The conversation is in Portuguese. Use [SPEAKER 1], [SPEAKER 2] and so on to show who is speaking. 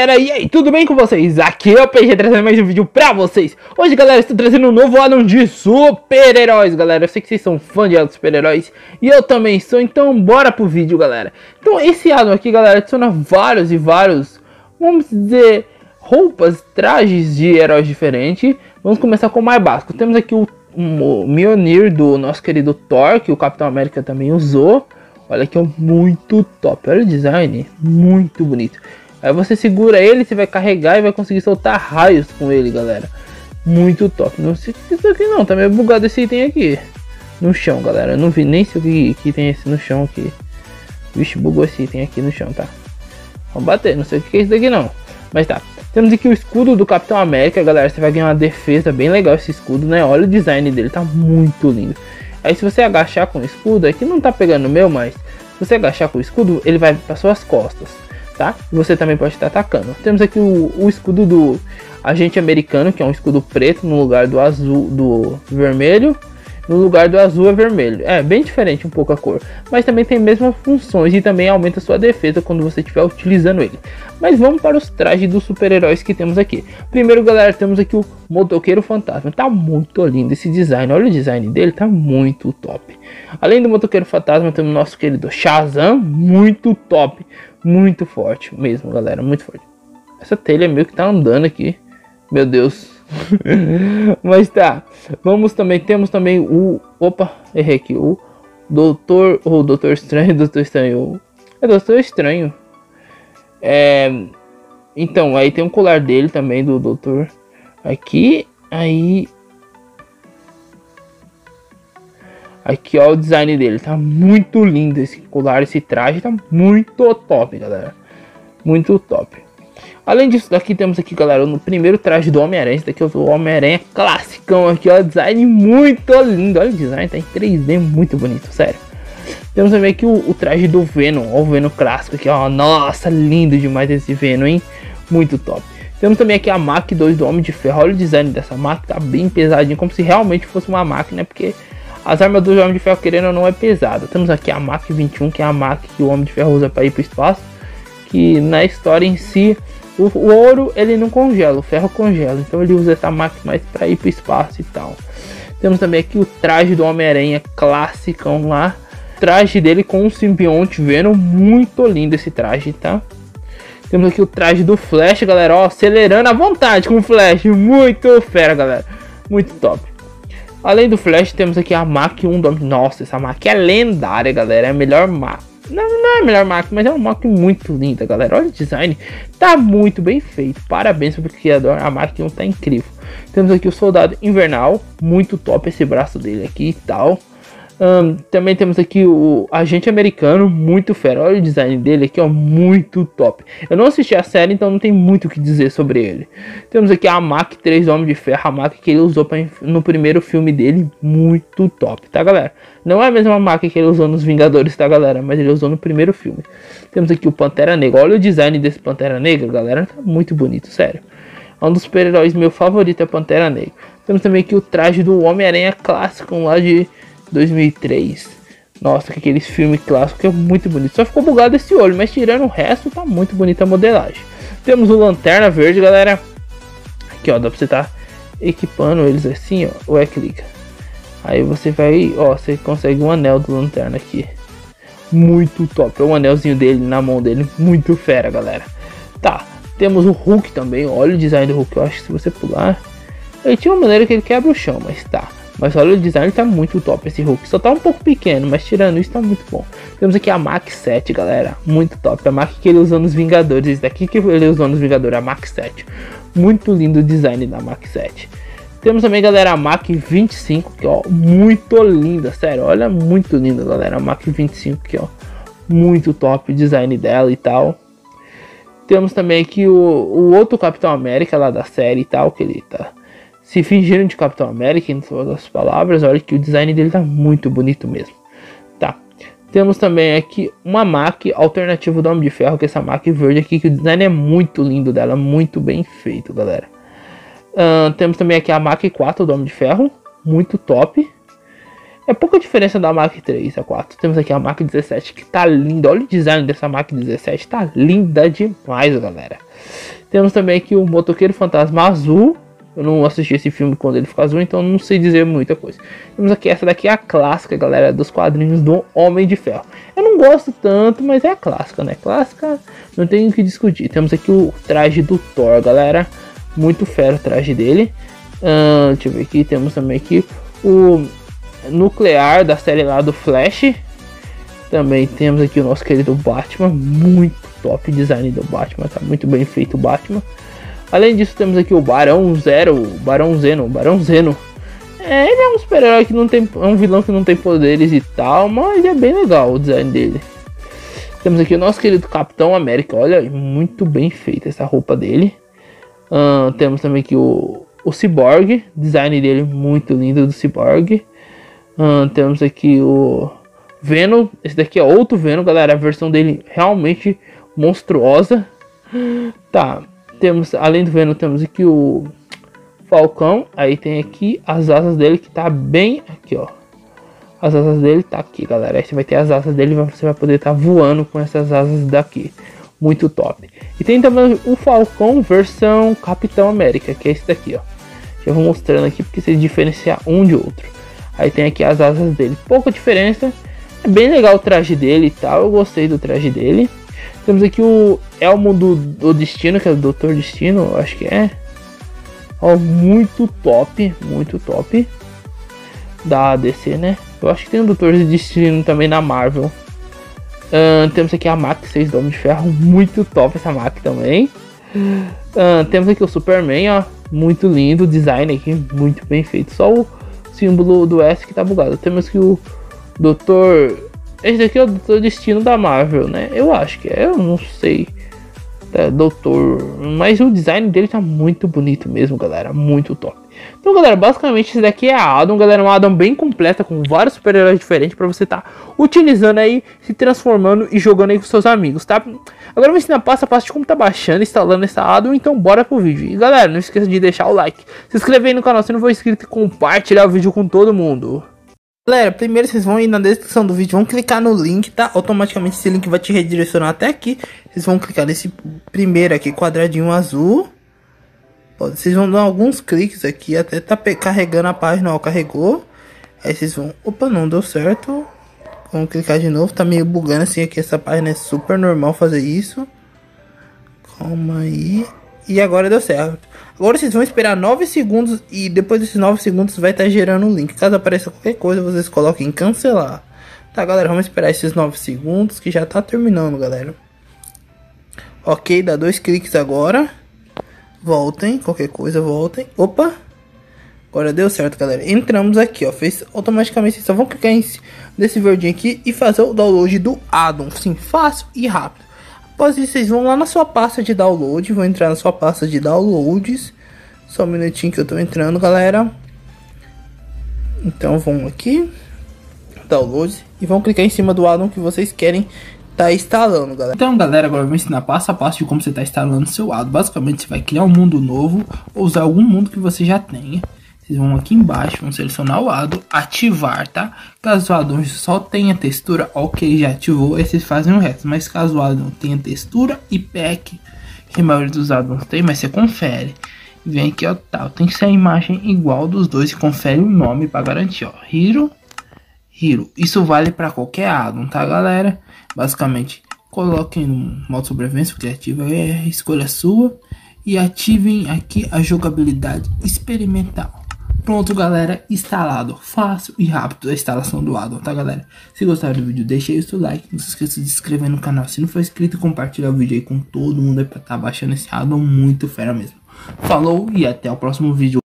[SPEAKER 1] Galera, e aí, tudo bem com vocês? Aqui é o PG trazendo mais um vídeo pra vocês. Hoje, galera, estou trazendo um novo álbum de super-heróis, galera. Eu sei que vocês são fãs de super-heróis E eu também sou, então bora pro vídeo, galera. Então, esse álbum aqui, galera, adiciona vários e vários Vamos dizer, roupas, trajes de heróis diferentes Vamos começar com o mais básico. Temos aqui o, o do nosso querido Thor Que o Capitão América também usou. Olha que é muito top, olha o design, muito bonito Aí você segura ele, você vai carregar e vai conseguir soltar raios com ele, galera. Muito top. Não sei isso aqui não, tá meio bugado esse item aqui. No chão, galera. Eu não vi nem se o que, que tem esse no chão aqui. Vixe, bugou esse item aqui no chão, tá? Vamos bater, não sei o que é isso daqui não. Mas tá. Temos aqui o escudo do Capitão América, galera. Você vai ganhar uma defesa bem legal esse escudo, né? Olha o design dele, tá muito lindo. Aí se você agachar com o escudo, aqui não tá pegando o meu, mas se você agachar com o escudo, ele vai para suas costas tá? Você também pode estar atacando. Temos aqui o, o escudo do agente americano, que é um escudo preto no lugar do azul, do vermelho. No lugar do azul é vermelho. É bem diferente um pouco a cor. Mas também tem mesmas funções e também aumenta sua defesa quando você estiver utilizando ele. Mas vamos para os trajes dos super-heróis que temos aqui. Primeiro, galera, temos aqui o Motoqueiro Fantasma. Tá muito lindo esse design. Olha o design dele, tá muito top. Além do Motoqueiro Fantasma, temos o nosso querido Shazam. Muito top. Muito forte mesmo, galera. Muito forte. Essa telha meio que tá andando aqui. Meu Deus. Mas tá. Vamos também. Temos também o. Opa, errei aqui. O Doutor. O Doutor Estranho. Doutor Estranho. É Doutor Estranho. É. Então, aí tem um colar dele também, do Doutor. Aqui. Aí. Aqui, ó, o design dele. Tá muito lindo esse colar, esse traje. Tá muito top, galera. Muito top. Além disso, daqui temos aqui, galera, no primeiro traje do Homem-Aranha. Esse daqui é o Homem-Aranha classicão aqui, ó. Design muito lindo. Olha o design, tá em 3D, muito bonito, sério. Temos também aqui o, o traje do Venom. Ó, o Venom clássico aqui, ó. Nossa, lindo demais esse Venom, hein? Muito top. Temos também aqui a Mach 2 do Homem de Ferro. Olha o design dessa máquina, tá bem pesadinho, como se realmente fosse uma máquina, porque as armas do Homem de Ferro, querendo ou não, é pesada. Temos aqui a Mach 21, que é a Mach que o Homem de Ferro usa para ir para o espaço. Que na história em si, o, o, ouro ele não congela, o ferro congela. Então ele usa essa Mach mais para ir para o espaço e tal. Temos também aqui o traje do Homem-Aranha classicão lá. Traje dele com o simbionte Venom. Muito lindo esse traje, tá? Temos aqui o traje do Flash, galera. Ó, acelerando à vontade com o Flash. Muito fera, galera. Muito top. Além do Flash, temos aqui a Mach 1 do... Nossa, essa Mach é lendária, galera. É a melhor Mach. Não, não é a melhor Mach, mas é uma Mach muito linda, galera. Olha o design. Tá muito bem feito. Parabéns pro criador. A 1 tá incrível. Temos aqui o Soldado Invernal. Muito top esse braço dele aqui e tal. Um, também temos aqui o agente americano, muito fera. Olha o design dele aqui, ó, muito top. Eu não assisti a série, então não tem muito o que dizer sobre ele. Temos aqui a Mac 3 Homem de Ferro, a Mac que ele usou pra, no primeiro filme dele, muito top, tá galera? Não é a mesma Mac que ele usou nos Vingadores, tá galera? Mas ele usou no primeiro filme. Temos aqui o Pantera Negra. Olha o design desse Pantera Negra, galera, tá muito bonito, sério. É um dos super-heróis meu favorito é Pantera Negra. Temos também aqui o traje do Homem-Aranha clássico lá de 2003. Nossa, que aqueles filmes clássicos que é muito bonito. Só ficou bugado esse olho, mas tirando o resto, tá muito bonita a modelagem. Temos o Lanterna Verde, galera. Aqui, ó, dá pra você tá equipando eles assim, ó. Ou é clica. Aí você vai, ó, você consegue um anel do Lanterna aqui. Muito top. É o anelzinho dele na mão dele. Muito fera, galera. Tá. Temos o Hulk também. Olha o design do Hulk. Eu acho que se você pular. Ele tinha uma maneira que ele quebra o chão, mas tá. Mas olha o design, tá muito top esse Hulk. Só tá um pouco pequeno, mas tirando isso, tá muito bom. Temos aqui a Mach 7, galera. Muito top. A Mach que ele usou nos Vingadores. Esse daqui que ele usou nos Vingadores, a Mach 7. Muito lindo o design da Mach 7. Temos também, galera, a Mach 25, que ó, muito linda, sério. Olha, muito linda, galera. A Mach 25 aqui, ó. Muito top o design dela e tal. Temos também aqui o, o outro Capitão América lá da série e tal, que ele tá se fingiram de Capitão América, em todas as palavras. Olha que o design dele tá muito bonito mesmo. Tá. Temos também aqui uma Mac alternativa do Homem de Ferro, que é essa Mac verde aqui, que o design é muito lindo dela, muito bem feito, galera. Uh, temos também aqui a Mac 4 do Homem de Ferro, muito top. É pouca diferença da Mac 3 a 4. Temos aqui a Mac 17 que tá linda. Olha o design dessa Mac 17, tá linda demais, galera. Temos também aqui o Motoqueiro Fantasma Azul. Eu não assisti esse filme quando ele ficou azul, então não sei dizer muita coisa. Temos aqui, essa daqui é a clássica, galera, dos quadrinhos do Homem de Ferro. Eu não gosto tanto, mas é a clássica, né? Clássica, não tem o que discutir. Temos aqui o traje do Thor, galera. Muito fero o traje dele. Uh, deixa eu ver aqui, temos também aqui o nuclear da série lá do Flash. Também temos aqui o nosso querido Batman, muito top design do Batman, tá muito bem feito o Batman. Além disso, temos aqui o Barão Zero, Barão Zeno, Barão Zeno. É, ele é um super-herói que não tem. É um vilão que não tem poderes e tal, mas é bem legal o design dele. Temos aqui o nosso querido Capitão América. Olha, muito bem feita essa roupa dele. Uh, temos também aqui o, o Cyborg, design dele muito lindo do Cyborg. Uh, temos aqui o Venom. Esse daqui é outro Venom, galera. A versão dele realmente monstruosa. Tá, temos, além do Venom, temos aqui o Falcão. Aí tem aqui as asas dele que tá bem aqui, ó. As asas dele tá aqui, galera. Aí você vai ter as asas dele, você vai poder estar tá voando com essas asas daqui. Muito top. E tem também o Falcão versão Capitão América, que é esse daqui, ó. Já vou mostrando aqui porque você diferenciar um de outro. Aí tem aqui as asas dele. Pouca diferença. É bem legal o traje dele e tal. Eu gostei do traje dele. Temos aqui o Elmo do, do Destino, que é o Doutor Destino, acho que é. Ó, muito top, muito top. Da DC, né? Eu acho que tem o Doutor Destino também na Marvel. Uh, temos aqui a Mac 6 do de Ferro, muito top essa Mac também. Uh, temos aqui o Superman, ó, muito lindo, design aqui, muito bem feito. Só o símbolo do S que tá bugado. Temos aqui o Doutor esse daqui é o destino da Marvel, né? Eu acho que é, eu não sei. É, doutor. Mas o design dele tá muito bonito mesmo, galera. Muito top. Então, galera, basicamente esse daqui é a Adam, galera. Uma Adam bem completa, com vários super-heróis diferentes para você tá utilizando aí, se transformando e jogando aí com seus amigos, tá? Agora eu vou ensinar passo a passo de como tá baixando, instalando essa Adam, então bora pro vídeo. E galera, não esqueça de deixar o like, se inscrever aí no canal se não for inscrito e compartilhar o vídeo com todo mundo. Galera, primeiro vocês vão ir na descrição do vídeo, vão clicar no link, tá? Automaticamente esse link vai te redirecionar até aqui. Vocês vão clicar nesse primeiro aqui, quadradinho azul. Vocês vão dar alguns cliques aqui, até tá carregando a página, ó, carregou. Aí vocês vão, opa, não deu certo. Vamos clicar de novo, tá meio bugando assim aqui, essa página é super normal fazer isso. Calma aí. E agora deu certo. Agora vocês vão esperar 9 segundos e depois desses 9 segundos vai estar tá gerando o link. Caso apareça qualquer coisa, vocês coloquem em cancelar. Tá, galera, vamos esperar esses 9 segundos que já tá terminando, galera. Ok, dá dois cliques agora. Voltem, qualquer coisa, voltem. Opa! Agora deu certo, galera. Entramos aqui, ó. Fez automaticamente. Vocês só vão clicar em desse verdinho aqui e fazer o download do addon. Sim, fácil e rápido. Após isso, vocês vão lá na sua pasta de download, vão entrar na sua pasta de downloads. Só um minutinho que eu tô entrando, galera. Então vão aqui, downloads, e vão clicar em cima do addon que vocês querem tá instalando, galera. Então, galera, agora eu vou ensinar passo a passo de como você tá instalando seu addon. Basicamente, você vai criar um mundo novo ou usar algum mundo que você já tenha. Vocês vão aqui embaixo, vão selecionar o addon, ativar, tá? Caso o addon só tenha textura, ok, já ativou, vocês fazem o resto. Mas caso o addon tenha textura e pack, que a maioria dos addons tem, mas você confere. Vem aqui, ó, tá, tem que ser a imagem igual dos dois e confere o nome para garantir, ó. Hero, Hero. Isso vale para qualquer addon, tá, galera? Basicamente, coloquem no modo sobrevivência criativa, é escolha sua. E ativem aqui a jogabilidade experimental. Pronto, galera, instalado. Fácil e rápido a instalação do addon, tá, galera? Se gostaram do vídeo, deixa aí o seu like. Não se esqueça de se inscrever no canal. Se não for inscrito, compartilhar o vídeo aí com todo mundo aí pra tá baixando esse addon muito fera mesmo. Falou e até o próximo vídeo.